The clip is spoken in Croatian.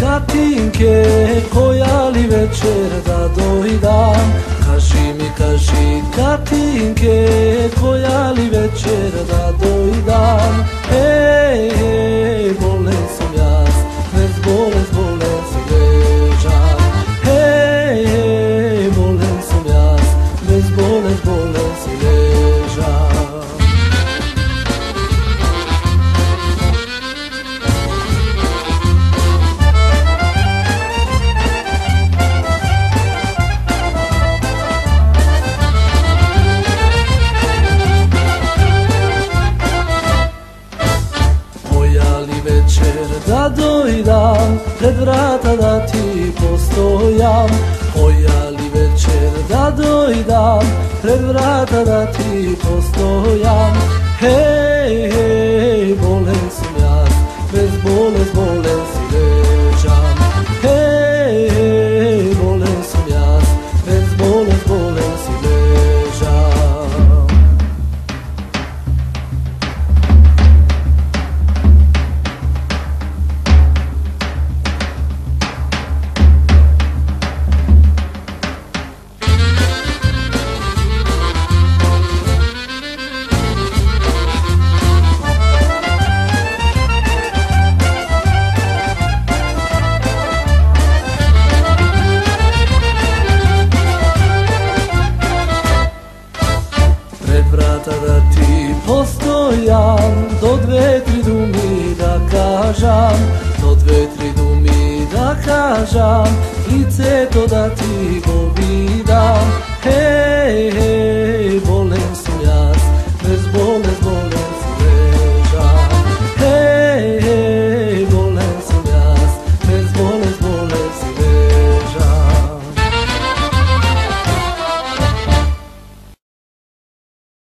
Katinke, koja li večer da dojdam Kaži mi, kaži Katinke, koja li večer da dojdam Ej, ej, bolen sam jas, bez bolest, bolen si ležan Ej, ej, bolen sam jas, bez bolen Pred vrata da ti postojam. Koja li večer da dojdam Pred vrata da ti postojam. Hej, hej, врата да ти постојам До две-три думи да кажам До две-три думи да кажам Лицето да ти го